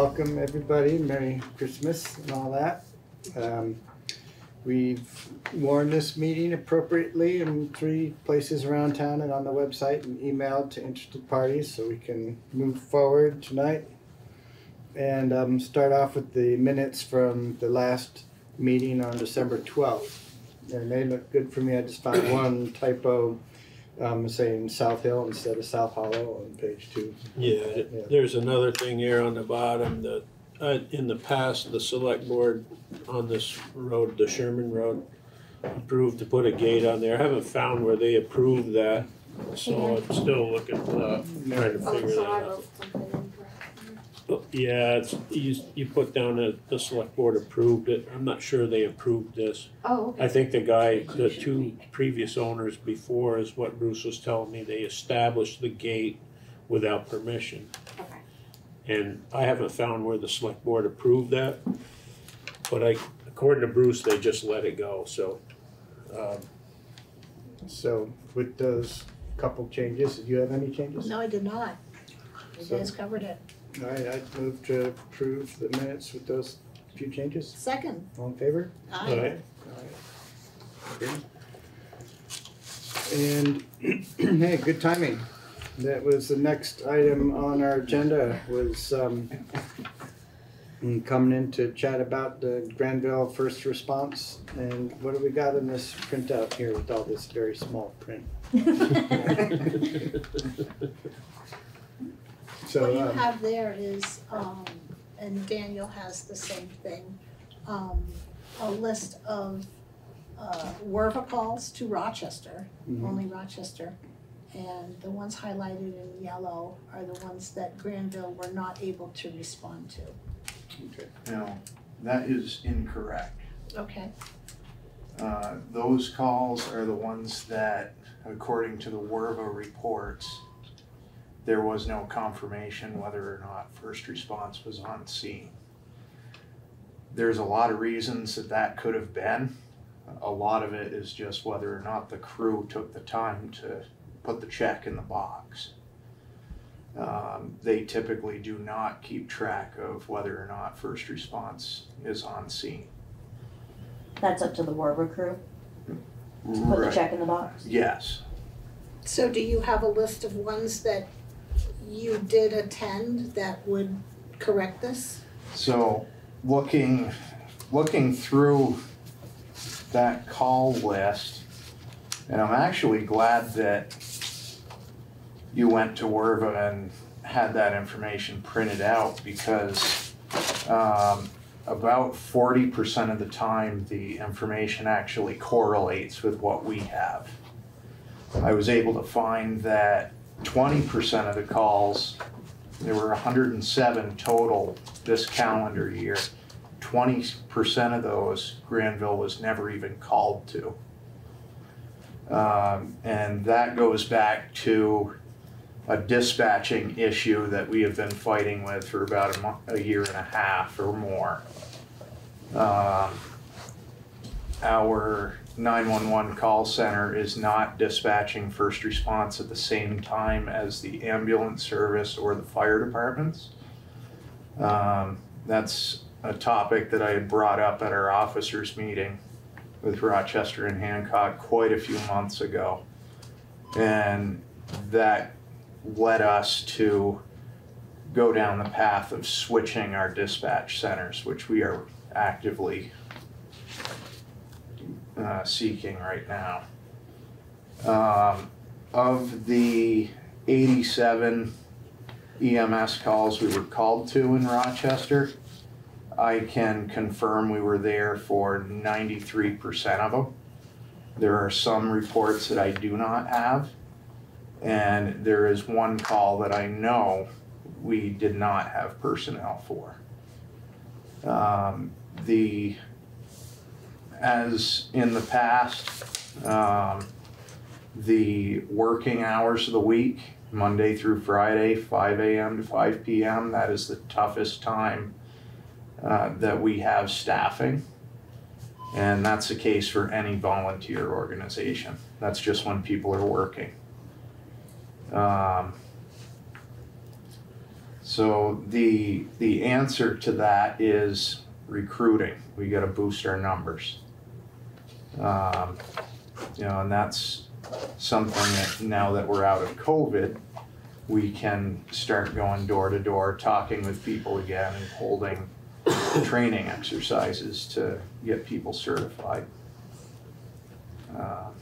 welcome everybody, Merry Christmas and all that. Um, We've warned this meeting appropriately in three places around town and on the website and emailed to interested parties so we can move forward tonight. And um, start off with the minutes from the last meeting on December twelfth. And they look good for me, I just found one typo, um, saying South Hill instead of South Hollow on page two. Yeah, Yeah. there's another thing here on the bottom that, uh, in the past, the select board on this road, the Sherman Road, approved to put a gate on there. I haven't found where they approved that, so I'm still looking, uh, trying to Oh, figure that I out. wrote something incorrect. Oh, Yeah, it's, you, you put down that the select board approved it. I'm not sure they approved this. Oh, okay. I think the guy, the two previous owners before is what Bruce was telling me, they established the gate without permission. Okay. And I haven't found where the select board approved that, but I, according to Bruce, they just let it go, so. um, So with those couple changes, did you have any changes? No, I did not. You So- guys covered it. All right, I'd move to approve the minutes with those few changes. Second, All in favor? aye. Alright. Okay. And, hey, good timing. That was the next item on our agenda was, um, mm, coming in to chat about the Granville first response. And what do we got in this printout here with all this very small print? So, What you um, have there is, um, and Daniel has the same thing, um, a list of, uh, Werva calls to Rochester, mhm. only Rochester. And the ones highlighted in yellow are the ones that Granville were not able to respond to. Okay. No, that is incorrect. Okay, Uh, Those calls are the ones that, according to the Werva reports, there was no confirmation whether or not first response was on scene. There's a lot of reasons that that could have been. A lot of it is just whether or not the crew took the time to put the check in the box. Um, They typically do not keep track of whether or not first response is on scene. That's up to the Werva crew to put the check in the box. Yes, so do you have a list of ones that you did attend that would correct this? so looking, looking through that call list, and I'm actually glad that you went to Werva and had that information printed out because um, about forty percent of the time, the information actually correlates with what we have. I was able to find that twenty percent of the calls, there were hundred and seven total this calendar year. Twenty percent of those, Granville was never even called to. Um, and that goes back to a dispatching issue that we have been fighting with for about a month, a year and a half or more. Um, our nine-one-one call center is not dispatching first response at the same time as the ambulance service or the fire departments. Um, that's a topic that I had brought up at our officers meeting with Rochester and Hancock quite a few months ago. And that led us to go down the path of switching our dispatch centers, which we are actively uh, seeking right now. Um, of the 87 EMS calls we were called to in Rochester, I can confirm we were there for 93% of them. There are some reports that I do not have. And there is one call that I know we did not have personnel for. Um, the, as in the past, um, the working hours of the week, Monday through Friday, five AM to five PM, that is the toughest time uh, that we have staffing. And that's the case for any volunteer organization. That's just when people are working. Um, So the, the answer to that is recruiting. We gotta boost our numbers. Um, you know, and that's something that now that we're out of COVID, we can start going door to door, talking with people again and holding training exercises to get people certified. Um,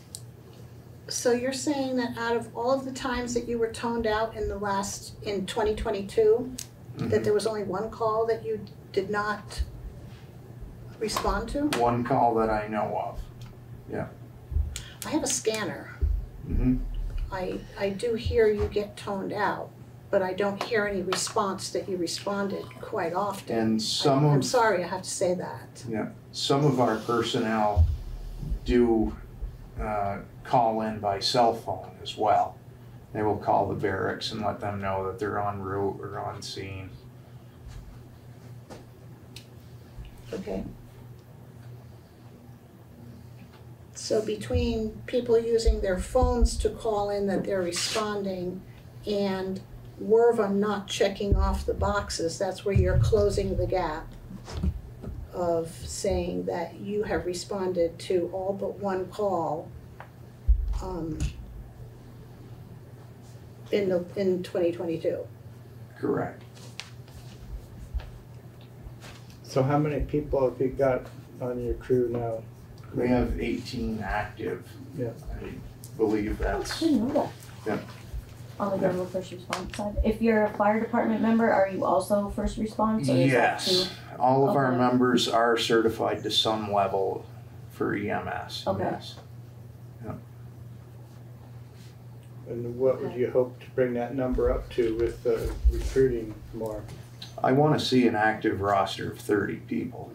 So you're saying that out of all of the times that you were toned out in the last, in twenty twenty-two, that there was only one call that you did not respond to? One call that I know of. I have a scanner. hmm I, I do hear you get toned out, but I don't hear any response that you responded quite often. And some I'm sorry, I have to say that. Yeah, some of our personnel do, uh, call in by cell phone as well. They will call the barracks and let them know that they're en route or on scene. Okay. So between people using their phones to call in that they're responding and Werva not checking off the boxes, that's where you're closing the gap of saying that you have responded to all but one call um in the, in twenty twenty-two. Correct. So how many people have you got on your crew now? We have eighteen active. Yeah. I believe that's, Didn't know that. Yeah. On the Granville first response side. If you're a fire department member, are you also first response or is that too? yes, all of our Okay. members are certified to some level for EMS, Okay. yes. And what would you hope to bring that number up to with uh, recruiting more? I wanna see an active roster of thirty people.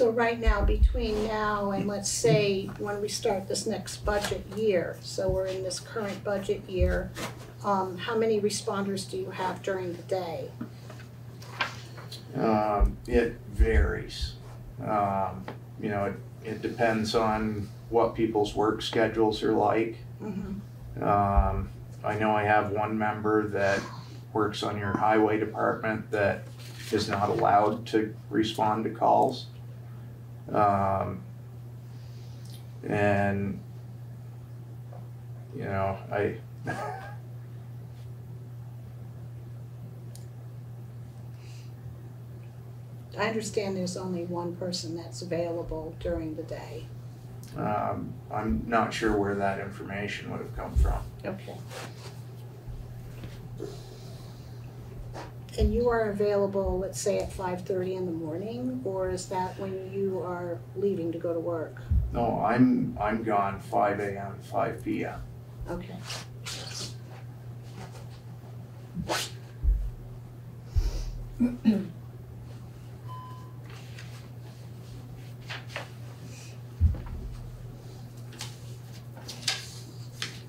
So right now, between now and let's say when we start this next budget year, so we're in this current budget year, um, how many responders do you have during the day? Um, it varies. Um, you know, it, it depends on what people's work schedules are like. Mhm. Um, I know I have one member that works on your highway department that is not allowed to respond to calls. Um, and, you know, I, I understand there's only one person that's available during the day. um, I'm not sure where that information would have come from. Okay. And you are available, let's say at five thirty in the morning, or is that when you are leaving to go to work? No, I'm, I'm gone five AM, five PM. Okay.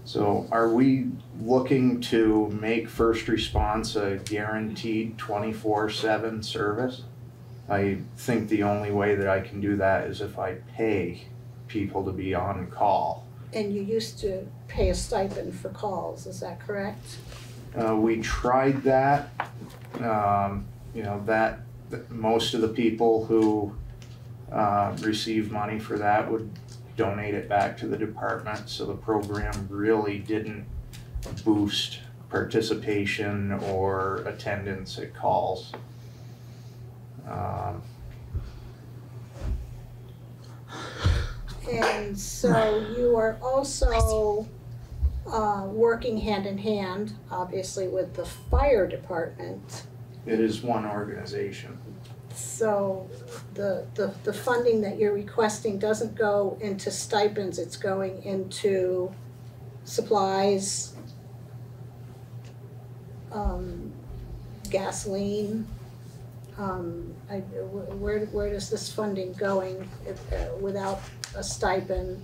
So are we looking to make first response a guaranteed twenty-four seven service? I think the only way that I can do that is if I pay people to be on call. And you used to pay a stipend for calls, is that correct? Uh, we tried that, um, you know, that, th- most of the people who, uh, receive money for that would donate it back to the department, so the program really didn't boost participation or attendance at calls. Um, And so you are also uh, working hand in hand, obviously, with the fire department. it is one organization, So the, the, the funding that you're requesting doesn't go into stipends, it's going into supplies, um, gasoline. Um, I, where, where does this funding going if, uh, without a stipend,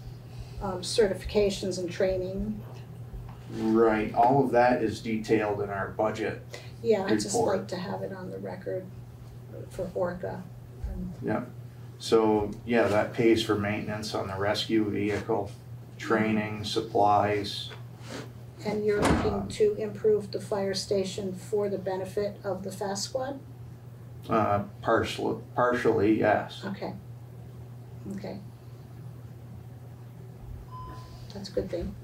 um, certifications and training? right, all of that is detailed in our budget Yeah, I'd just Report. like to have it on the record for Orca. So, yeah, that pays for maintenance on the rescue vehicle, training, supplies. And you're looking to improve the fire station for the benefit of the fast squad? Uh, partially, partially, yes. Okay. Okay. That's a good thing.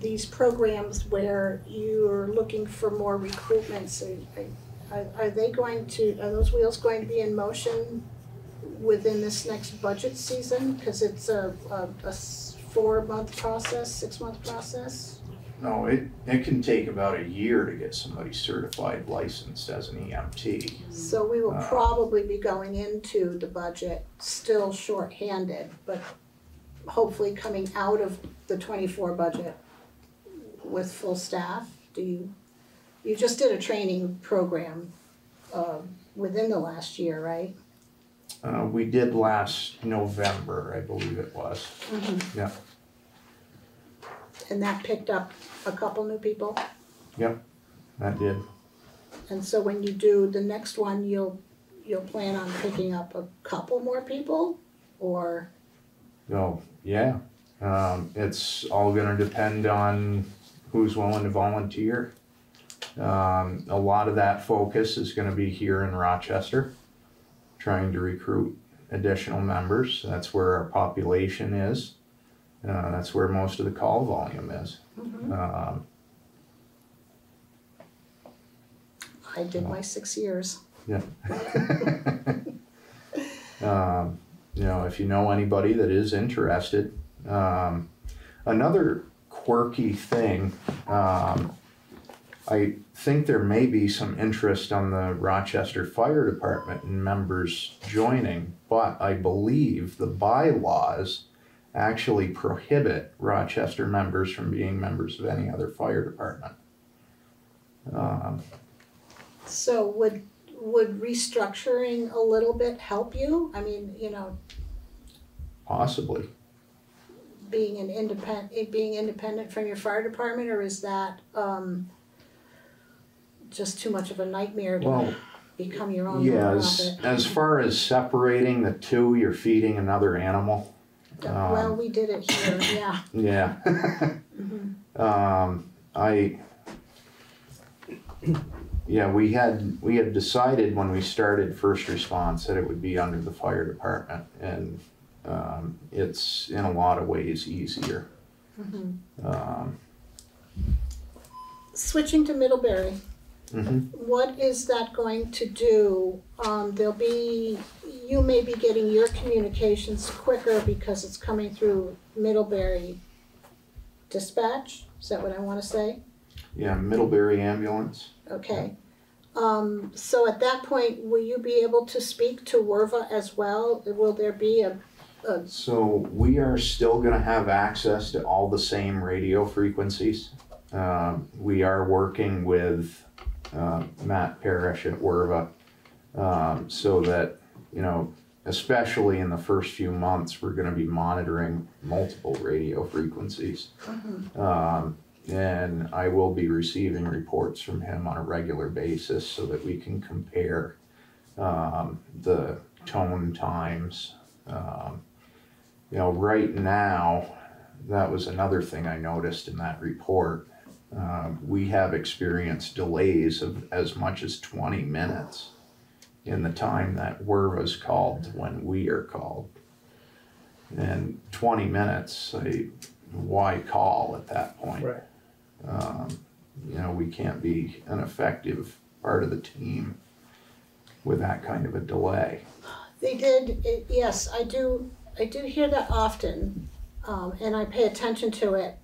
These programs where you're looking for more recruitments, are, are, are they going to, are those wheels going to be in motion within this next budget season? Cause it's a four-month process, six-month process? No, it, it can take about a year to get somebody certified licensed as an EMT. So we will Uh, probably be going into the budget still shorthanded, but hopefully coming out of the twenty-four budget with full staff. Do you, you just did a training program, uh, within the last year, right? Uh, we did last November, I believe it was. Yeah. And that picked up a couple new people, Yep, That did. and so when you do the next one, you'll, you'll plan on picking up a couple more people? Or, Oh, yeah. Um, it's all gonna depend on who's willing to volunteer. Um, a lot of that focus is gonna be here in Rochester, trying to recruit additional members. That's where our population is. Uh, that's where most of the call volume is. Um, I did my six years. Yeah. um, you know, if you know anybody that is interested, um, another quirky thing, um, I think there may be some interest on the Rochester Fire Department and members joining, but I believe the bylaws actually prohibit Rochester members from being members of any other fire department. Um, So would, would restructuring a little bit help you? I mean, you know, possibly. being an independent, being independent from your fire department, or is that, um, just too much of a nightmare Well, to become your own Yeah, as, nonprofit? as far as separating the two, you're feeding another animal. Well, we did it here, yeah. Yeah. Mhm. Um, I, yeah, we had, we had decided when we started first response that it would be under the fire department and, um, it's in a lot of ways easier. Mhm. Um, Switching to Middlebury, mhm. what is that going to do? Um, there'll be, you may be getting your communications quicker because it's coming through Middlebury dispatch, is that what I wanna say? yeah, Middlebury ambulance. Okay. Um, so at that point, will you be able to speak to Werva as well? Will there be a, So we are still gonna have access to all the same radio frequencies. Um, we are working with, uh, Matt Parrish at Werva, um, so that, you know, especially in the first few months, we're gonna be monitoring multiple radio frequencies. Um, and I will be receiving reports from him on a regular basis so that we can compare, um, the tone times, um, you know, right now, that was another thing I noticed in that report. Um, we have experienced delays of as much as twenty minutes in the time that Werva's called when we are called. And twenty minutes, I, why call at that point? Right. Um, you know, we can't be an effective part of the team with that kind of a delay. they did, it- yes, I do, I do hear that often, um, and I pay attention to it.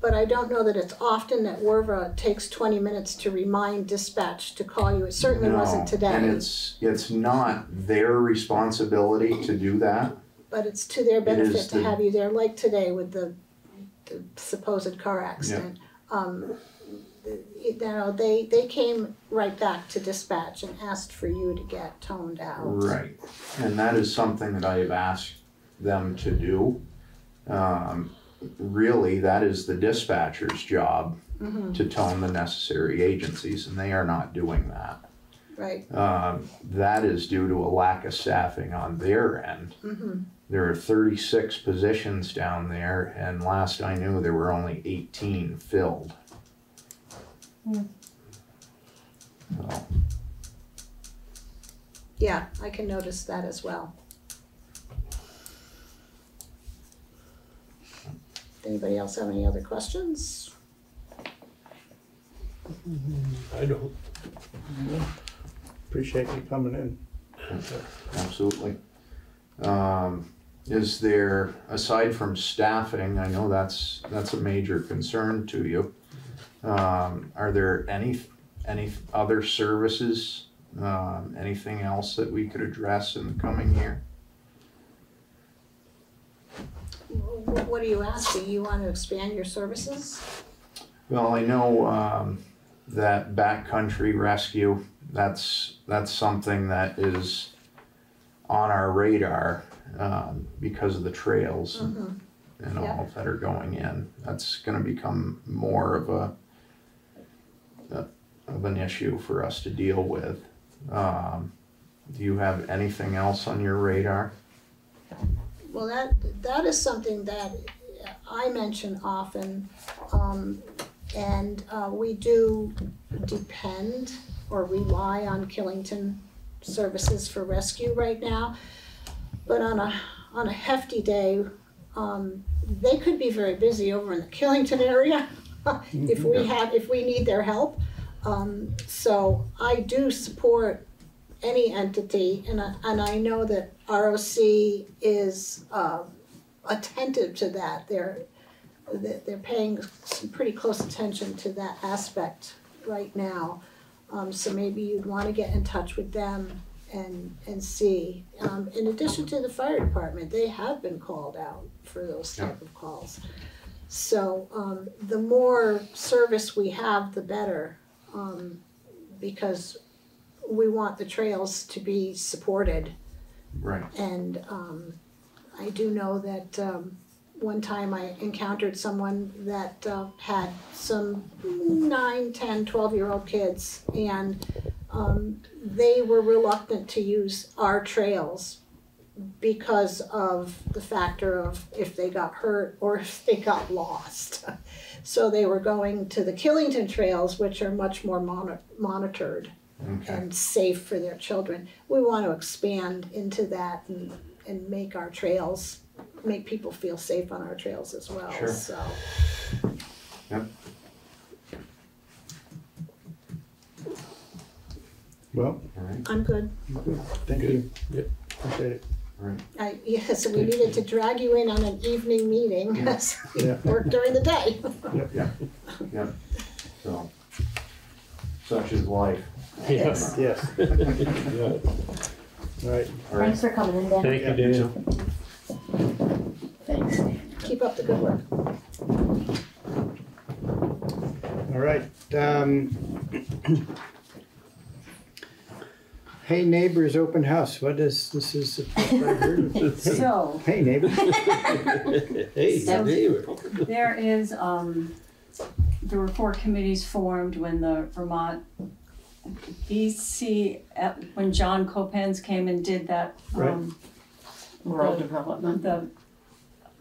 But I don't know that it's often that Werva takes twenty minutes to remind dispatch to call you. It certainly wasn't No, today. And it's, it's not their responsibility to do that. But it's to their benefit to the- have you there, like today with the, the supposed car accident. Um, you know, they, they came right back to dispatch and asked for you to get toned out. Right. And that is something that I have asked them to do. Um, really, that is the dispatcher's job Mhm, to tone the necessary agencies, and they are not doing that. right, Um, that is due to a lack of staffing on their end. mhm, There are thirty-six positions down there, and last I knew, there were only eighteen filled. Hmm. So, yeah, I can notice that as well. Anybody else have any other questions? I don't, Appreciate you coming in. absolutely. Um, is there, aside from staffing, I know that's, that's a major concern to you. Um, are there any, any other services, um, anything else that we could address in the coming year? What are you asking? You want to expand your services? Well, I know, um, that backcountry rescue, that's, that's something that is on our radar, um, because of the trails and, Mhm, and Yeah. all that are going in. That's gonna become more of a, a- of an issue for us to deal with. Um, do you have anything else on your radar? Well, that, that is something that I mention often, um, and, uh, we do depend or rely on Killington services for rescue right now. But on a, on a hefty day, um, they could be very busy over in the Killington area if we have, if we need their help. Um, so I do support any entity, and I, and I know that ROC is, uh, attentive to that. They're, they're they're paying some pretty close attention to that aspect right now. Um, so maybe you'd wanna get in touch with them and, and see. Um, in addition to the fire department, they have been called out for those type of calls. So, um, the more service we have, the better, um, because we want the trails to be supported. Right. And um, I do know that um, one time I encountered someone that uh, had some nine, ten, twelve-year-old kids, and um, they were reluctant to use our trails because of the factor of if they got hurt or if they got lost. So they were going to the Killington trails, which are much more moni- monitored Okay, and safe for their children. We want to expand into that and, and make our trails, make people feel safe on our trails as well, Sure. so. Well, all right, I'm good. thank you. Yep. Appreciate it. all right. I, yes, we needed to drag you in on an evening meeting, because we Yeah. work during the day. yep. Yeah. Yep. So, such is life. Yes. Yes, yeah. all right. All right, Thanks for coming in, Dan. Thank you, Daniel. Thanks. Keep up the good work. All right, um. Hey neighbors, open house, what is, this is the first I've heard of. Hey, So, Hey neighbor, Hey, So- neighbor. there is, um, there were four committees formed when the Vermont BC, uh, when John Copans came and did that, um, rural development. the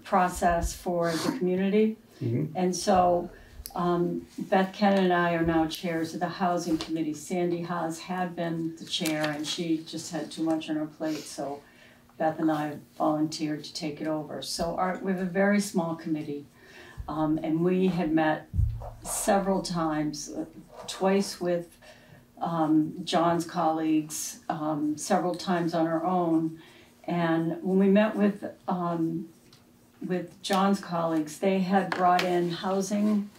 process for the community. Mhm. And so, um, Beth Ken and I are now chairs of the housing committee. Sandy Haas had been the chair and she just had too much on her plate, so Beth and I volunteered to take it over. So our, we have a very small committee. Um, and we had met several times, uh, twice with, um, John's colleagues, um, several times on our own. And when we met with, um, with John's colleagues, they had brought in housing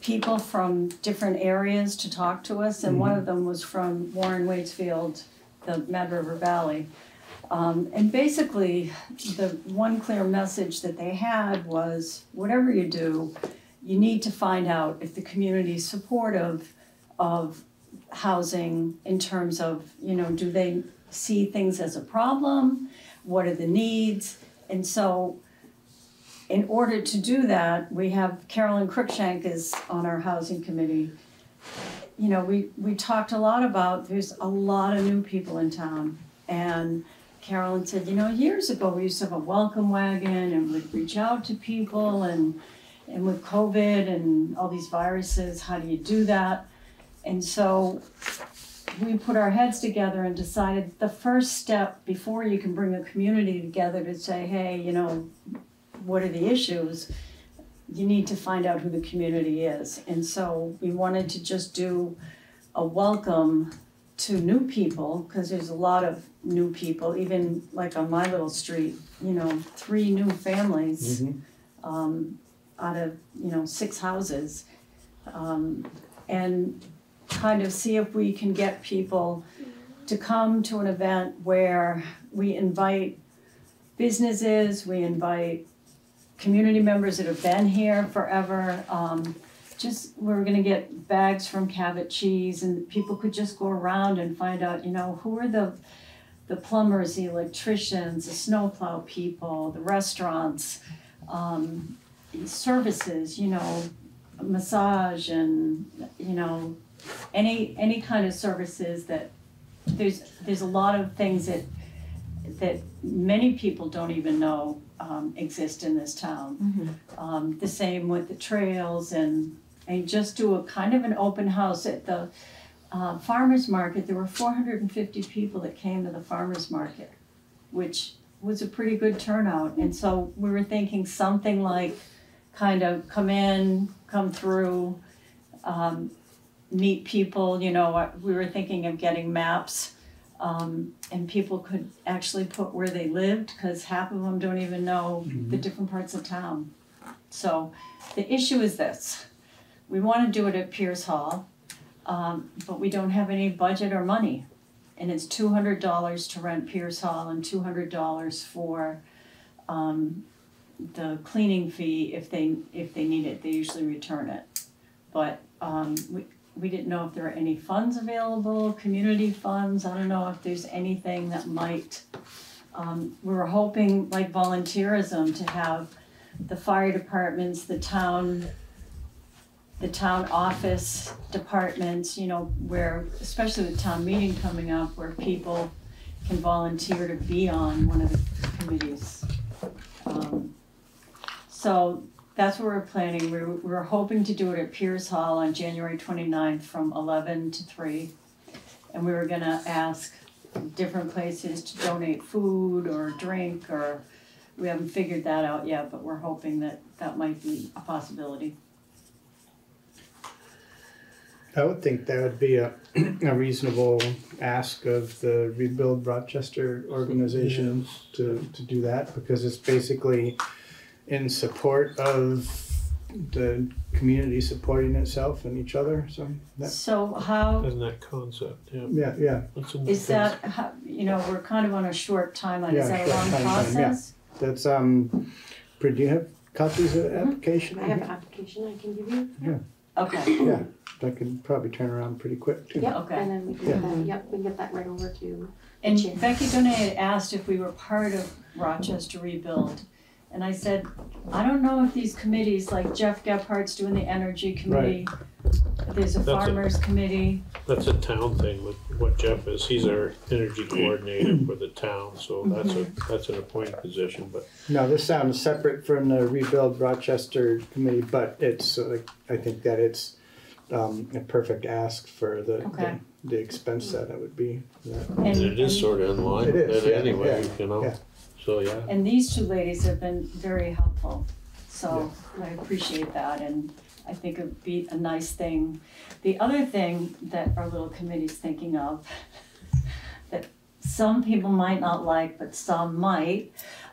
people from different areas to talk to us, and one of them was from Warren Waitsfield, the Mad River Valley. Um, and basically, the one clear message that they had was, whatever you do, you need to find out if the community is supportive of housing in terms of, you know, do they see things as a problem? What are the needs? And so in order to do that, we have Carolyn Cruikshank is on our housing committee. You know, we, we talked a lot about, there's a lot of new people in town. And Carolyn said, you know, years ago, we used to have a welcome wagon and we'd reach out to people and, and with COVID and all these viruses, how do you do that? And so we put our heads together and decided the first step before you can bring a community together to say, hey, you know, what are the issues? You need to find out who the community is. And so we wanted to just do a welcome to new people, because there's a lot of new people, even like on my little street, you know, three new families Mhm. um, out of, you know, six houses. Um, and kind of see if we can get people to come to an event where we invite businesses, we invite community members that have been here forever. Um, just, we're gonna get bags from Cabot Cheese and people could just go around and find out, you know, who are the the plumbers, the electricians, the snowplow people, the restaurants, um, services, you know, massage and, you know, any, any kind of services that, there's, there's a lot of things that, that many people don't even know, um, exist in this town. Um, the same with the trails and, and just do a kind of an open house at the, uh, farmer's market, there were four hundred and fifty people that came to the farmer's market, which was a pretty good turnout, and so we were thinking something like, kind of come in, come through, um, meet people, you know, we were thinking of getting maps, um, and people could actually put where they lived, cause half of them don't even know the different parts of town. So, the issue is this, we wanna do it at Pierce Hall, um, but we don't have any budget or money. And it's two hundred dollars to rent Pierce Hall and two hundred dollars for, um, the cleaning fee if they, if they need it, they usually return it. But, um, we, we didn't know if there were any funds available, community funds, I don't know if there's anything that might, um, we were hoping like volunteerism to have the fire departments, the town the town office departments, you know, where, especially with town meeting coming up, where people can volunteer to be on one of the committees. Um, So that's what we're planning, we were, we were hoping to do it at Pierce Hall on January 29th from eleven to three. And we were gonna ask different places to donate food or drink, or, we haven't figured that out yet, but we're hoping that that might be a possibility. I would think that would be a, a reasonable ask of the Rebuild Rochester organization to, to do that, because it's basically in support of the community supporting itself and each other, so that, So how, Isn't that concept, yeah. yeah, yeah, That's in the is that, how, you know, we're kind of on a short timeline, is Yeah, that a short long timeline, yeah. process? that's, um, do you have copies of the application? I have an application I can give you. Yeah. Okay, Yeah, I could probably turn around pretty quick too. Yep, Okay. and then we can get that, yep, we can get that right over to, and Chair. Becky Donay had asked if we were part of Rochester Rebuild. And I said, I don't know if these committees, like Jeff Gephardt's doing the energy committee, there's a That's a- farmers committee, That's a town thing with what Jeff is, he's our energy coordinator for the town, so that's a, that's an appointed position, but No, this sounds separate from the Rebuild Rochester Committee, but it's, uh, I think that it's, um, a perfect ask for the, the, Okay. the expense that it would be. yeah. and. and it is and- sort of in line It with is, it yeah, anyway, yeah, you know, yeah. So, yeah. And these two ladies have been very helpful, so I appreciate that, and I think it'd be a nice thing. The other thing that our little committee's thinking of, that some people might not like, but some might,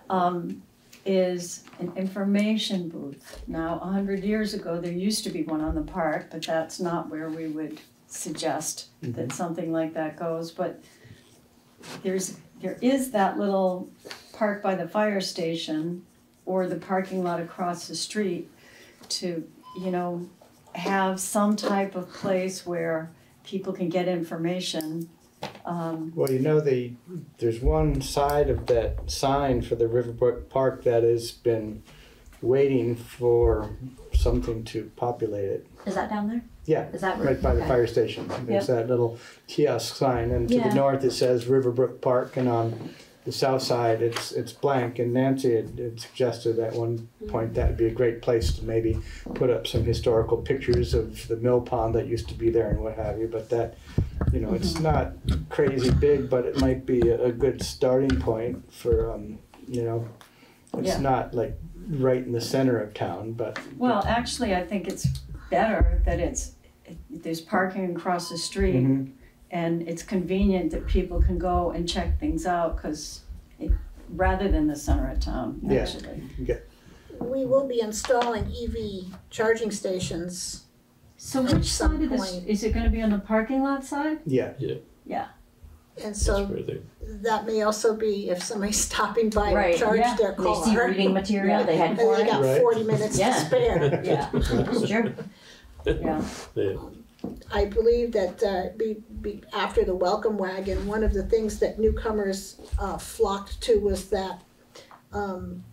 um, is an information booth. Now, a hundred years ago, there used to be one on the park, but that's not where we would suggest that something like that goes, but there's, there is that little park by the fire station or the parking lot across the street to, you know, have some type of place where people can get information. Um, Well, you know, the, there's one side of that sign for the Riverbrook Park that has been waiting for something to populate it. Is that down there? Yeah, Is that right by the fire station. There's that little kiosk sign, and to Yeah. the north it says Riverbrook Park, and on the south side it's it's blank. And Nancy had, had suggested at one point that would be a great place to maybe put up some historical pictures of the mill pond that used to be there and what have you. But that, you know, it's not crazy big, but it might be a, a good starting point for, um, you know, it's Yeah. not like right in the center of town, but Well, actually, I think it's better that it's, there's parking across the street Mhm. And it's convenient that people can go and check things out, cause rather than the center of town, Yeah. actually. We will be installing EV charging stations. So which some side of this, is it gonna be on the parking lot side? yeah. Yeah. Yeah. And so that may also be if somebody's stopping by to Right, charge yeah. their They see reading material they had And they got Right. forty minutes to Yeah. spare. Yeah, Sure. yeah. they, I believe that uh, be, be, after the welcome wagon, one of the things that newcomers uh, flocked to was that um,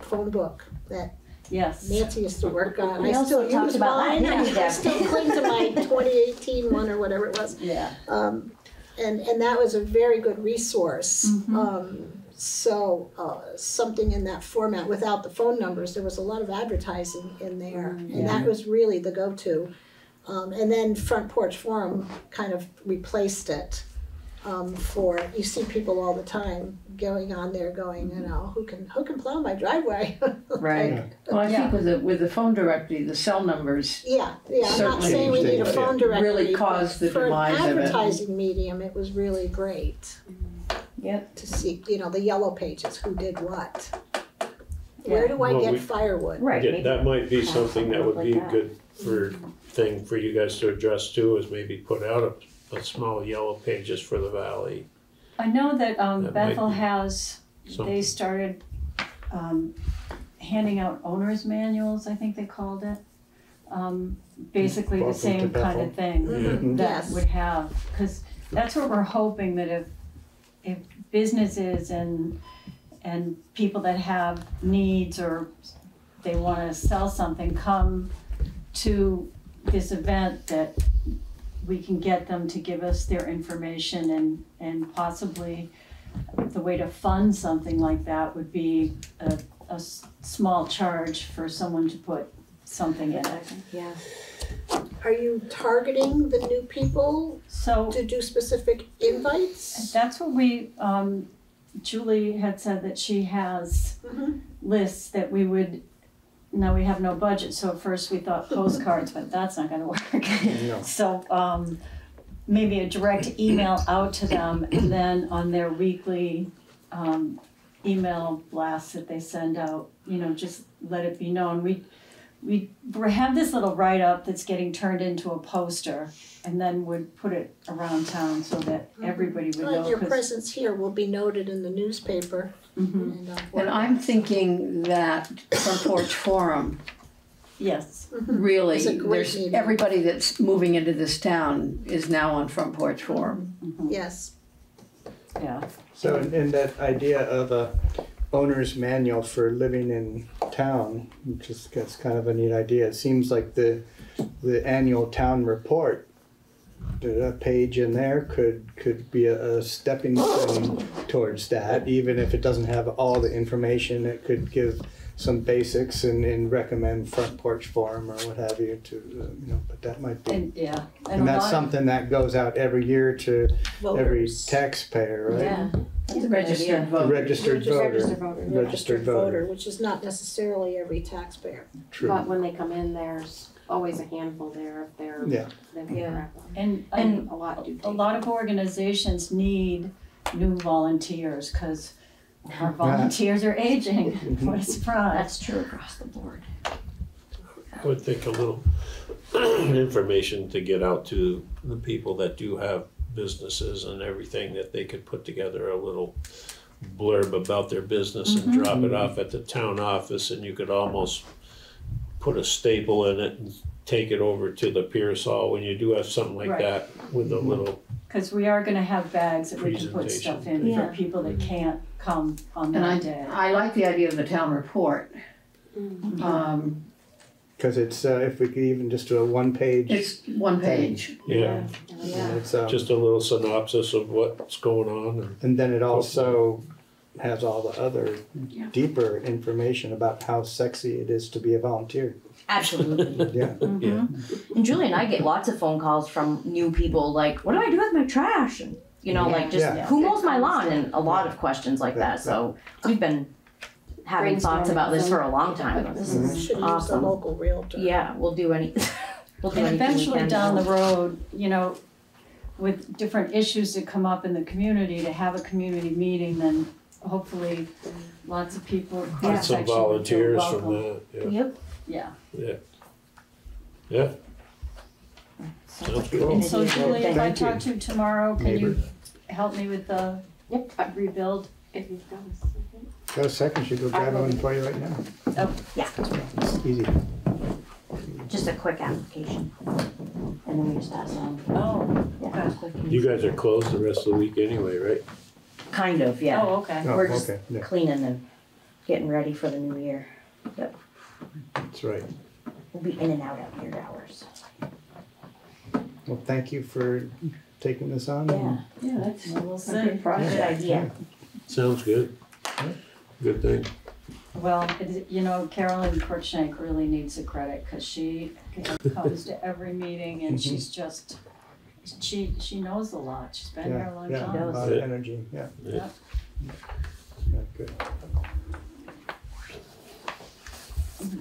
phone book that Yes. Nancy used to work on. We I also still talked use about that. mine. I I that. still cling to my 2018 one or whatever it was. Yeah. Um, and, and that was a very good resource. Mhm. Um, so uh, something in that format without the phone numbers, there was a lot of advertising in there, and that was really the go-to. Um, and then Front Porch Forum kind of replaced it um, for you see people all the time going on there going, you know, who can who can plow my driveway? Right. Well, I Yeah. think with the, with the phone directory, the cell numbers, Yeah, yeah, I'm not Certainly. saying we need a phone directory. Really caused the but demise of For it. an advertising medium, it was really great. Yep. To see, you know, the yellow pages, who did what. Where do I Well, we- get firewood? Right. yeah, maybe that might be something that would like be that. good for, thing for you guys to address too, is maybe put out a, a small yellow pages for the valley. I know that um, That might Bethel be has, Some, they started um, handing out owner's manuals, I think they called it. Um, basically the Welcome to same kind Bethel. of thing Mhm, that Yes, would have, because that's what we're hoping that if, if businesses and, and people that have needs or they wanna sell something come to this event, that we can get them to give us their information and, and possibly the way to fund something like that would be a, small charge for someone to put something in it. Yeah. are you targeting the new people So to do specific invites? that's what we, um, Julie had said that she has Mhm. lists that we would, now we have no budget, so at first we thought postcards, but that's not gonna work. No. So, um, maybe a direct email out to them and then on their weekly, um, email blasts that they send out, you know, just let it be known. We, we, we have this little write-up that's getting turned into a poster and then would put it around town so that everybody would know. Well, your 'cause- presence here will be noted in the newspaper Mhm, and, and I'm thinking that Front Porch Forum, yes, really, It's a great there's, meeting. everybody that's moving into this town is now on Front Porch Forum. yes, yeah, So in, in that idea of a owner's manual for living in town, which is that's kind of a neat idea. It seems like the the annual town report, the a page in there could could be a, a stepping stone towards that. Even if it doesn't have all the information, it could give some basics and, and recommend front porch forum or what have you to uh, you know. But that might be. and, yeah. and a that's lot of- something that goes out every year to every taxpayer, right? Yeah. That's a Registered idea. Voter. registered voter. Registered voter. Registered voter. Which is not necessarily every taxpayer. True. But when they come in, there's always a handful there if they're, Yeah. they've Yeah. crap on. And, And and a lot do a take. lot of organizations need new volunteers, cause our volunteers are aging, mhm. what a surprise. That's true across the board. I would think a little information to get out to the people that do have businesses and everything, that they could put together a little blurb about their business and mm-hmm. drop it mm-hmm. off at the town office, and you could almost put a staple in it and take it over to the Pierce Hall when you do have something like Right. that with a little, Cause we are gonna have bags that we can put stuff in Yeah. for people that can't come on And that day. I like the idea of the town report. Um, Cause it's, uh, if we could even just do a one-page. it's one page. Yeah, Yeah. It's, um, just a little synopsis of what's going on and And then it also has all the other Yeah. deeper information about how sexy it is to be a volunteer. Absolutely. Yeah. Mm-hmm. Yeah. And Julie and I get lots of phone calls from new people like, what do I do with my trash? And, you know, like just Yeah. who mows my lawn? And a lot of questions like that. So we've been having thoughts about this for a long time. This is Should use the awesome. local realtor. Yeah, we'll do any, we'll do And anything we eventually down the road, you know, with different issues that come up in the community, to have a community meeting, then hopefully lots of people get cross some section would feel volunteers from welcome. that, Yep. Yeah, yeah. Yeah, sounds good. and so Julie, if I Thank talk to you tomorrow, can you help me with the Yep, rebuild? if you've got a second. Got a second, should go grab one for you right now. Oh, yeah. It's easy. Just a quick application. And then we just pass it on. Oh, Yeah, it's quick and- You guys are closed the rest of the week anyway, right? Kind of, yeah. oh, okay. Oh, We're just okay, yeah, cleaning and getting ready for the new year. Yep. That's right. We'll be in and out at weird hours. Well, thank you for taking this on. Yeah, Yeah, that's Well, we'll a see. good good project. idea. Sounds good. Good thing. Well, it- you know, Carolyn Cruikshank really needs the credit, cause she comes to every meeting and Mm-hmm. she's just, she, she knows a lot, she's been here a long Yeah, time. a lot of energy, yeah. Yeah. Yeah, good.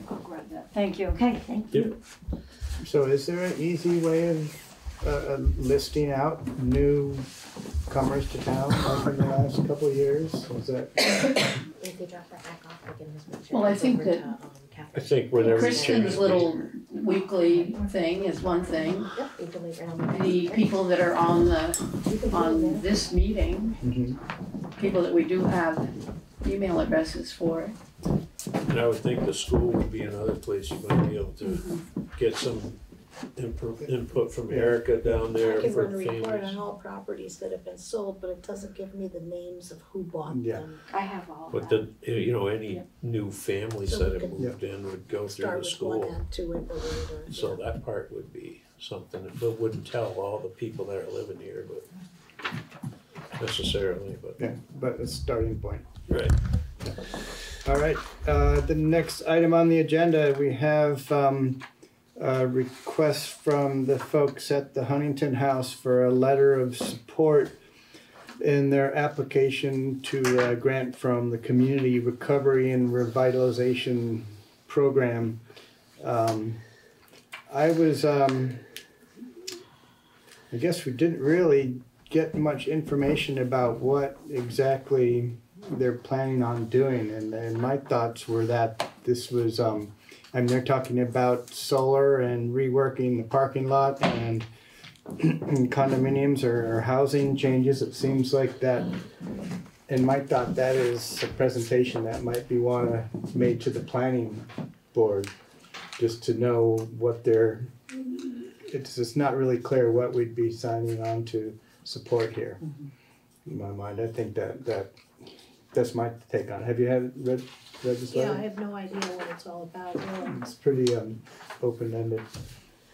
I'll grab that. Thank you. Okay, thank you. So is there an easy way of, uh, uh, listing out new comers to town like in the last couple of years? Was that, If they drop that back off, we can just make sure. Well, I think over that- to, um, I Catherine. think whenever you Kristen's change. little weekly thing is one thing. Yep, you can leave it the. The people that are on the, You can put on this meeting, Mhm. people that we do have email addresses for. And I would think the school would be another place you might be able to get some input, input from Erica down there I there can for run a report on families. all properties that have been sold, but it doesn't give me the names of who bought Yeah. them. I have all But that. the, you know, any new families So that we have could- moved in would go through Start the with one, school. add to it, or whatever. So that part would be something, it wouldn't tell all the people that are living here, but necessarily, but, yeah, but a starting point. right. All right, uh, the next item on the agenda, we have, um, a request from the folks at the Huntington House for a letter of support in their application to a grant from the Community Recovery and Revitalization Program. Um, I was, um, I guess we didn't really get much information about what exactly they're planning on doing, and, and my thoughts were that this was, um, I mean, they're talking about solar and reworking the parking lot and condominiums or, or housing changes, it seems like that. And my thought, that is a presentation that might be wanna, made to the planning board, just to know what they're, it's, just not really clear what we'd be signing on to support here. Mm-hmm. In my mind, I think that, that, that's my take on it. Have you had, read, Yeah, I letter? have no idea what it's all about, really. It's pretty, um, open-ended.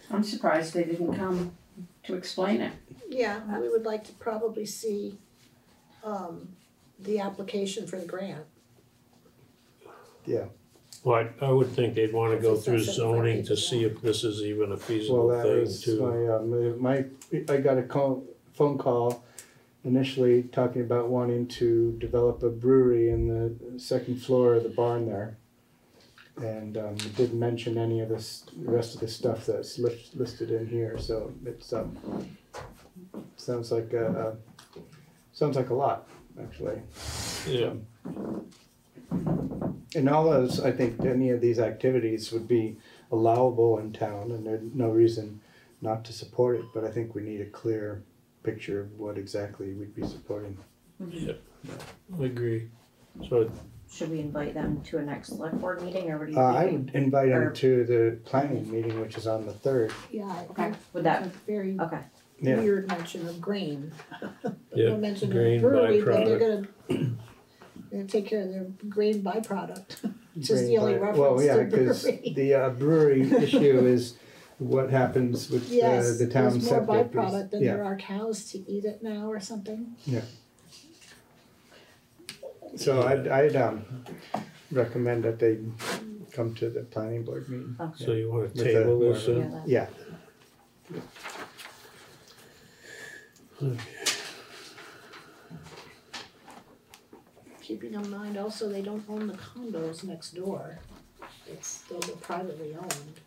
I'm surprised they didn't come to explain it. Yeah, we would like to probably see, um, the application for the grant. Yeah. Well, I, I would think they'd wanna go through zoning to see if this is even a Well, feasible that thing was too. my, um, my, I got a call, phone call initially talking about wanting to develop a brewery in the second floor of the barn there. And, um, it didn't mention any of this, the rest of the stuff that's lis- listed in here, so it's, um, sounds like a, a, sounds like a lot, actually. Yeah, And all those, I think any of these activities would be allowable in town and there's no reason not to support it, but I think we need a clear picture of what exactly we'd be supporting. I agree. So, Should we invite them to a next select board meeting or what do you Uh, I think? would invite Or- them to the planning meeting, which is on the third. Yeah, I- Okay, would that, It's a very okay, Yeah. weird mention of grain. Yeah, No mention of brewery, but they're gonna, they're gonna take care of their grain byproduct. Which is the only brain fart. Well, reference yeah, because the uh, brewery issue is what happens with uh, Yes, the town there's more septic. is- byproduct than yeah. there are cows to eat it now or something. Yeah. So I'd, I'd um, recommend that they come to the planning board meeting. So you wanna With the- table this, Yeah. uh, Yeah, Keeping in mind also, they don't own the condos next door. It's still privately owned.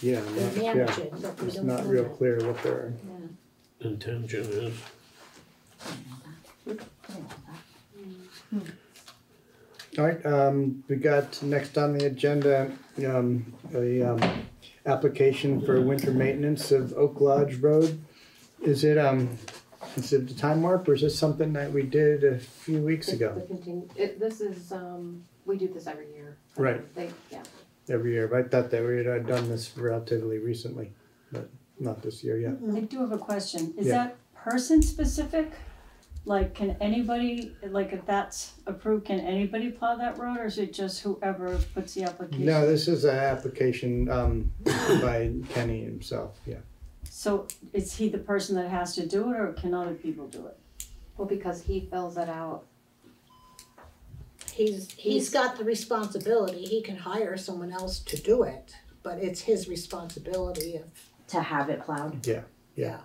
Yeah, They not, manage yeah. it, but we It's don't not own real it. clear what they're, Yeah. intention is. all right, um, we got next on the agenda, um, a, um, application for winter maintenance of Oak Lodge Road. Is it, um, is it the time warp or is this something that we did a few weeks The- ago? the continu- it, this is, um, we do this every year. Right. They, yeah, Every year, but I thought that we had done this relatively recently, but not this year yet. I do have a question. Is Yeah. that person specific? Like, can anybody, like if that's approved, can anybody plow that road or is it just whoever puts the application? No, this is an application, um, by Kenny himself, yeah. So is he the person that has to do it or can other people do it? well, because he fills it out, He's, he's got the responsibility, he can hire someone else to do it, but it's his responsibility of, To have it plowed, Yeah. yeah.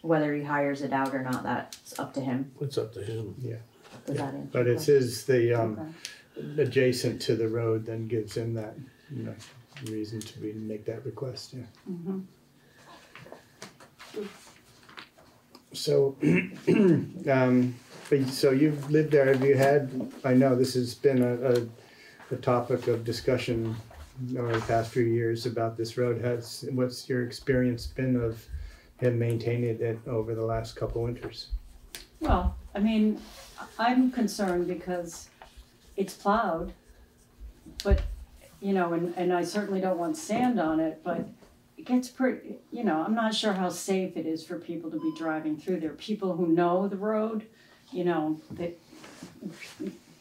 whether he hires it out or not, that's up to him. It's up to him. Yeah. Does that answer? But your it's his, the, um, Okay. adjacent to the road then gives him that, you know, reason to be, make that request, yeah. Mhm. So, um, so you've lived there, have you had, I know this has been a, a, a topic of discussion over the past few years about this road, has, what's your experience been of him maintaining it over the last couple winters? Well, I mean, I'm concerned because it's plowed, but, you know, and, and I certainly don't want sand on it, but it gets pretty, you know, I'm not sure how safe it is for people to be driving through there. People who know the road, you know, that,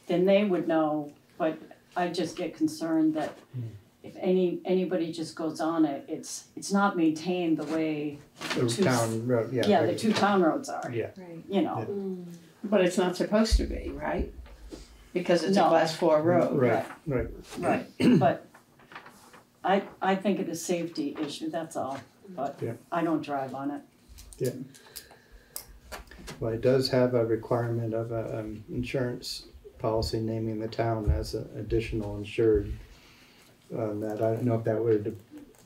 then they would know, but I just get concerned that if any, anybody just goes on it, it's, it's not maintained the way, The Two- town road, yeah. yeah, the two town roads are, Yeah, Right. you know. mm, But it's not supposed to be, right? Because it's a No. class four road. right, right. Right, but I, I think it is a safety issue, that's all, but Yeah. I don't drive on it. Well, it does have a requirement of an um, insurance policy naming the town as an additional insured. Um, that, I don't know if that would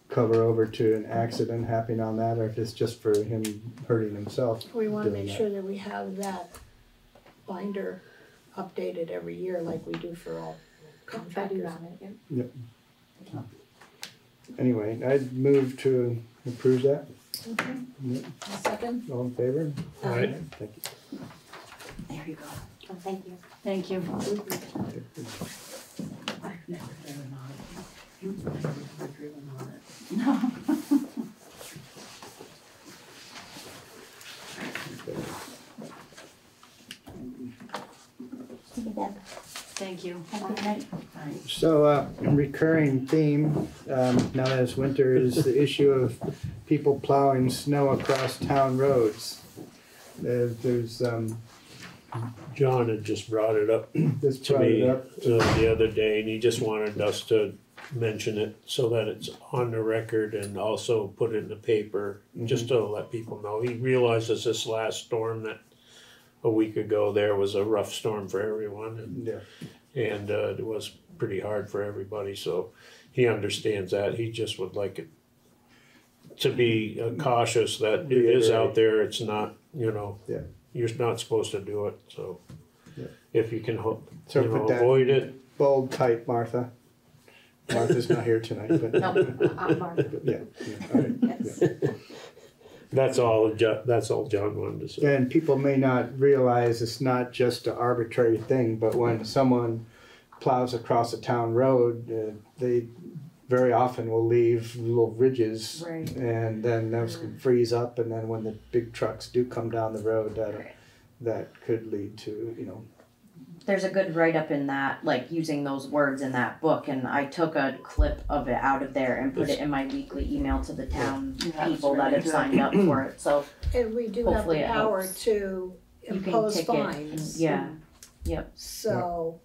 cover over to an accident happening on that, or if it's just for him hurting himself. We wanna make that. sure that we have that binder updated every year like we do for all I do contractors. have it, yeah. Anyway, I'd move to approve that, Mm-hmm. Okay. A second? all in favor? Uh, right. Thank you. There you go. Oh, thank you. Thank you. I've never driven on it. I've never driven on it. No. Thank you. Have a good night. So, uh, recurring theme, um, now that it's winter, is the issue of people plowing snow across town roads. There, there's, um, John had just brought it up this to me up. uh, the other day, and he just wanted us to mention it so that it's on the record and also put it in the paper, just to let people know. He realizes this last storm that a week ago there was a rough storm for everyone, and, Yeah, and uh, it was pretty hard for everybody. So he understands that. He just would like it to be uh, cautious that it is out there. It's not, you know, Yeah. you're not supposed to do it. So Yeah. if you can, ho- So you know, that- avoid it. bold type Martha. Martha's not here tonight, but. No, I'm Martha. but Yeah, yeah, all right. Yes. That's all. Jo- That's all John wanted to say. And people may not realize it's not just an arbitrary thing, but when someone plows across a town road, uh, they very often will leave little ridges. Right. And then those can freeze up, and then when the big trucks do come down the road, that, that could lead to, you know, there's a good write-up in that, like using those words in that book, and I took a clip of it out of there and put it in my weekly email to the town Yeah, people it's that have good. signed up for it, so And we do have Hopefully the it power helps. to you can impose ticket, and- fines. yeah. Yep. So,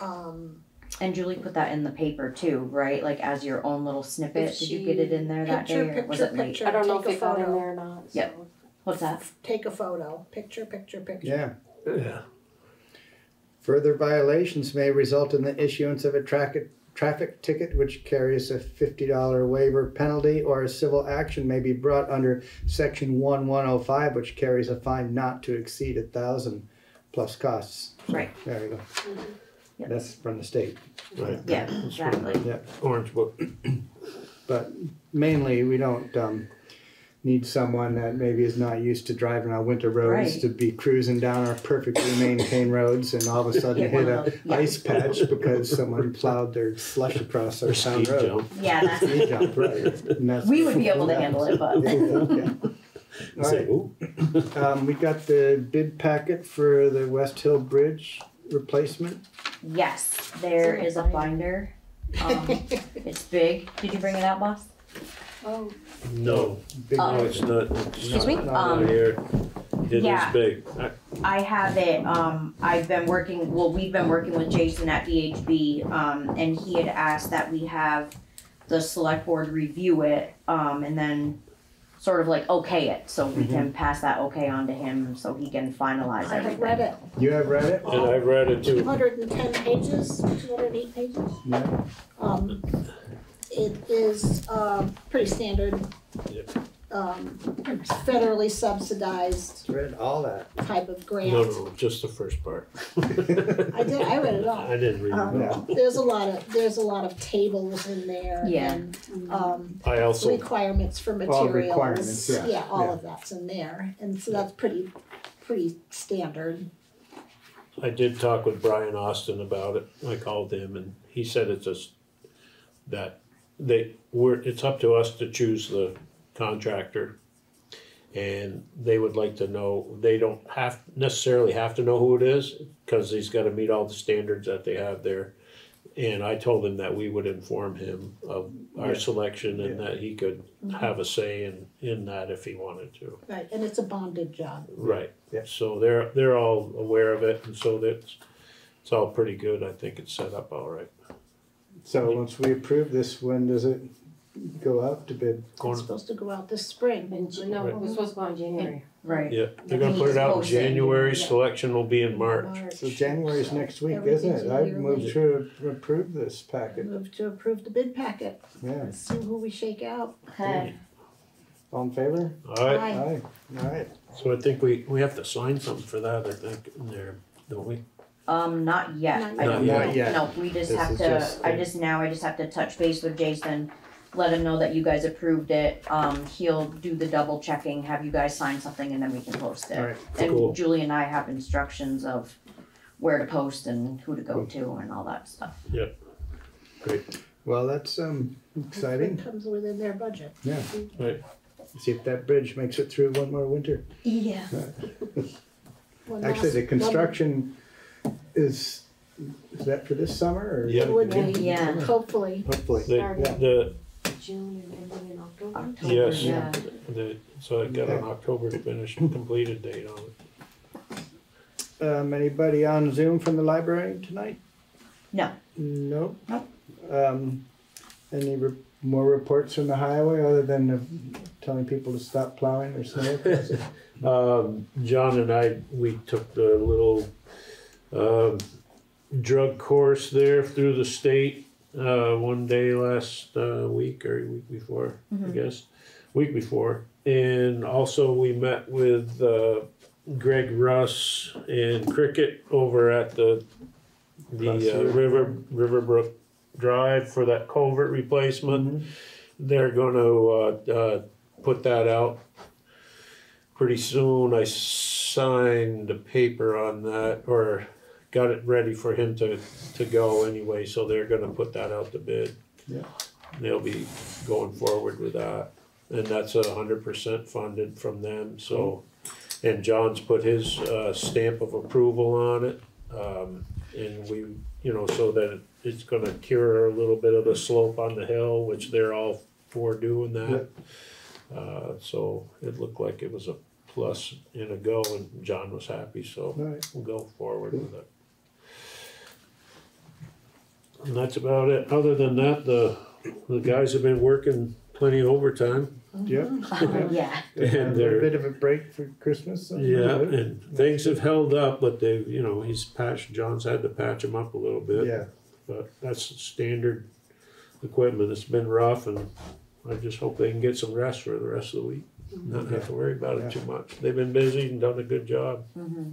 um, And Julie put that in the paper too, right? Like as your own little snippet. If Did you get it in there that day, picture, or was picture, it late? I don't know if take a it got in photo, there or not, so. Yep. What's that? take a photo, picture, picture, picture. Yeah. Yeah. Further violations may result in the issuance of a traffic, traffic ticket which carries a fifty dollar waiver penalty or a civil action may be brought under section one one oh five which carries a fine not to exceed a thousand plus costs. Right. There we go. Yep. That's from the state, Right. Yeah, exactly. the Orange book. but mainly we don't, um, need someone that maybe is not used to driving on winter roads Right. to be cruising down our perfectly maintained roads and all of a sudden Hit hit one a yeah. ice patch because someone plowed their slush across our Or town road. jump. Yeah, that's Ski jump, right. And that's- we would be able to handle it, but Okay. All Say, right, um, we got the bid packet for the West Hill Bridge replacement. yes, there is a binder. Um, it's big. Did you bring it out, boss? Oh, No, Big Uh, no, it's not. Excuse me? Not Not Um, here. It is yeah. big. I- I have it, um, I've been working, well, we've been working with Jason at VHB, um, and he had asked that we have the select board review it, um, and then sort of like okay it, so we can pass that okay on to him, so he can finalize I have read everything. it, You have read it? And I've read it too. hundred and ten pages, two hundred and eight pages. Yeah. Um, it is, um, pretty standard. Yep. Um, federally subsidized Read all that. type of grant. No, no, just the first part. I did, I read it all. I didn't read it. Um, there's a lot of, there's a lot of tables in there Yeah. and, um, I also, requirements for All materials. requirements, yeah, Yeah, all yeah. of that's in there, and so that's pretty, pretty standard. I did talk with Brian Austin about it. I called him and he said it's just that they, we're, it's up to us to choose the contractor. And they would like to know, they don't have, necessarily have to know who it is, cause he's gotta meet all the standards that they have there. And I told him that we would inform him of our Yeah. selection and that he could Mm-hmm. have a say in, in that if he wanted to. Right, and it's a bonded job. Right. Yeah. So they're, they're all aware of it and so that's, it's all pretty good. I think it's set up all right. So once we approve this, when does it go out to bid? It's supposed to go out this spring. And, no, it was supposed to go in January. Right. yeah, they're gonna put it out in January, selection will be in March. So January's next week, isn't Everything's it? a I year move late. to approve this packet. Move to approve the bid packet, Yeah. Let's see who we shake out. Okay. All in favor? Alright, Aye. Aye. All right. so I think we, we have to sign something for that, I think, in there, don't we? Um, not yet. Not I don't yet. know. Not yet. No, we just This have is to, just, I just now, I just have to touch base with Jason, let him know that you guys approved it. Um, he'll do the double checking, have you guys sign something and then we can post it. All right. Cool. And Julie and I have instructions of where to post and who to go to and all that stuff. Yep. Great. Well, that's um exciting. Comes within their budget. Yeah. Right. See if that bridge makes it through one more winter. Yeah. One Actually, last- the one- construction is, is that for this summer or? Yeah. Would be, Yeah. hopefully. Hopefully. The, Starting. the, June and ending in October. October, yes, yeah. the, so I got an October finish, completed date on it. Um, anybody on Zoom from the library tonight? No. Nope. Nope. Um, any re- more reports from the highway other than uh, telling people to stop plowing or snow? Um, John and I, we took the little, um, drug course there through the state, uh, one day last, uh, week or week before, I guess, week before. And also we met with, uh, Greg Russ and Cricket over at the, the, uh, River, Riverbrook Drive for that culvert replacement. They're gonna, uh, uh, put that out pretty soon. I signed a paper on that, or got it ready for him to, to go anyway, so they're gonna put that out to bid. Yeah. They'll be going forward with that, and that's a hundred percent funded from them, so. And John's put his, uh, stamp of approval on it. Um, And we, you know, so that it's gonna cure a little bit of the slope on the hill, which they're all for doing that. Uh, so it looked like it was a plus and a go, and John was happy, so Alright. we'll go forward with it. And that's about it. Other than that, the, the guys have been working plenty of overtime. Yep. Yeah, They had And a they're- little bit of a break for Christmas. so Yeah, good. and things have held up, but they've, you know, he's patched, John's had to patch them up a little bit. Yeah, But that's standard equipment. It's been rough and I just hope they can get some rest for the rest of the week. Not have to worry about it too much. They've been busy and done a good job. Mm-hmm.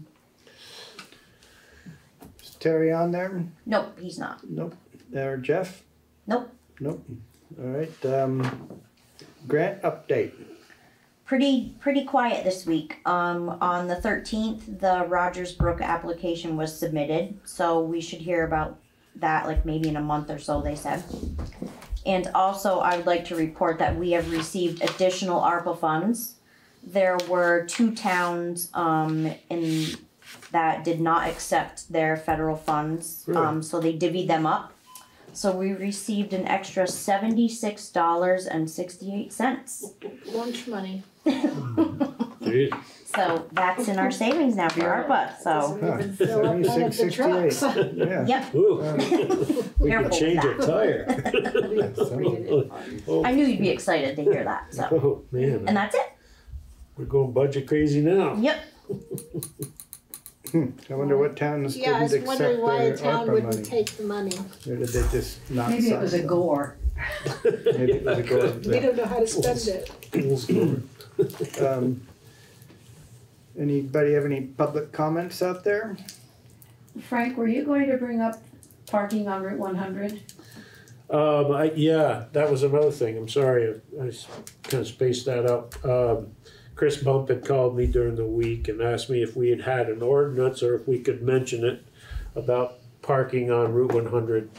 Terry on there? nope, he's not. Nope. Or Jeff? Nope. Nope. All right, um, grant update. Pretty, pretty quiet this week. Um, on the thirteenth, the Rogers Brook application was submitted, so we should hear about that like maybe in a month or so, they said. And also, I would like to report that we have received additional ARPA funds. There were two towns, um, in, that did not accept their federal funds, um, so they divvied them up. So we received an extra seventy-six dollars and sixty-eight cents. Lunch money. Gee, So that's in our savings now for ARPA, so, Huh, even fill up one of the 76, 68. Yeah. yep, Ooh, we Careful can with change a that. tire. I knew you'd be excited to hear that, so, Oh, and that's it, we're going budget crazy now. yep, I wonder what towns Yeah, I didn't was accept wondering why their a town ARPA wouldn't money. take the money. Or did they just not Maybe it was a sign? gore. Maybe it was a goal. We don't know how to spend it. Um, Anybody have any public comments out there? Frank, were you going to bring up parking on Route one hundred? Um, I, yeah, that was another thing, I'm sorry, I, I kind of spaced that out. Um, Chris Bump had called me during the week and asked me if we had had an ordinance or if we could mention it about parking on Route one hundred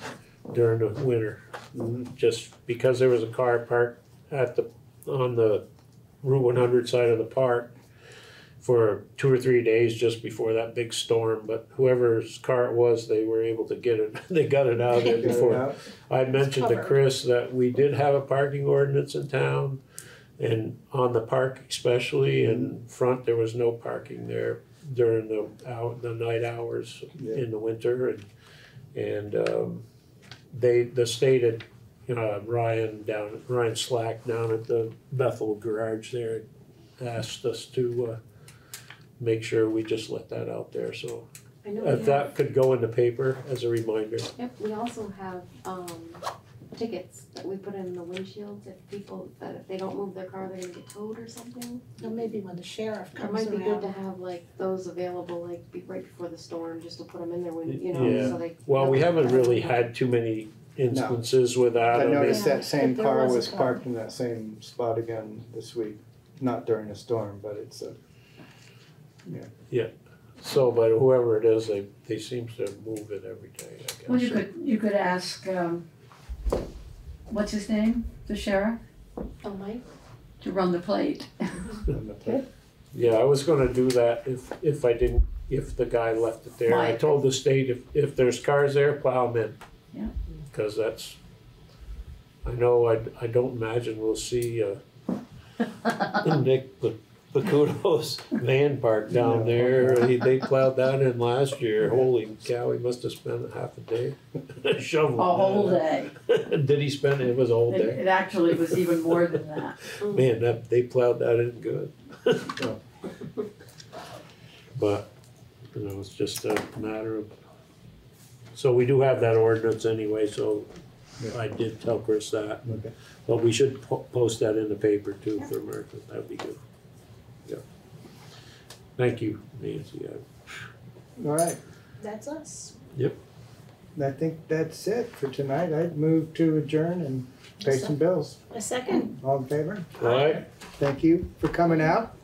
during the winter. Mm-hmm. Just because there was a car parked at the, on the Route one hundred side of the park for two or three days just before that big storm, but whoever's car it was, they were able to get it, they got it out of there Got it before. out? I mentioned to. Chris that we did have a parking ordinance in town. And on the park especially, in front, there was no parking there during the out, the night hours Yeah. in the winter and, and, um, they, the state had, uh, Ryan down, Ryan Slack down at the Bethel garage there asked us to, uh, make sure we just let that out there, so I know if we have, that could go in the paper as a reminder. yep, we also have, um, tickets that we put in the windshields if people, that if they don't move their car, they're gonna get towed or something. Or maybe when the sheriff comes It comes might be good to around. have like those available, like be right before the storm, just to put them in there when, you know, Yeah. so they. Well, we haven't really had too many instances with that. I I mean, noticed Yeah, that same if there car was a was car. parked in that same spot again this week. Not during a storm, but it's a, Yeah. So, but whoever it is, they, they seem to move it every day, I guess. Well, you could, you could ask, um, what's his name, the sheriff, Oh, Mike? to run the plate. on the plate. Yeah, I was gonna do that if, if I didn't, if the guy left it there. I Mike. told the state if, if there's cars there, plow them in. Yeah. Cause that's, I know, I, I don't imagine we'll see, uh, Nick Bakudo's van park down there. He, they plowed that in last year. Holy cow, he must have spent half a day shoveling. A whole day. Did he spend, it was a whole It, day? it actually was even more than that. Man, that, they plowed that in good. But, you know, it's just a matter of, so we do have that ordinance anyway, so I did tell Chris that. Okay. But we should po- post that in the paper too for America, that'd be good. Yeah. Thank you, Nancy. I- All right, That's us. Yep. I think that's it for tonight. I'd move to adjourn and pay some bills. A second. All in favor? All right, Thank you for coming out.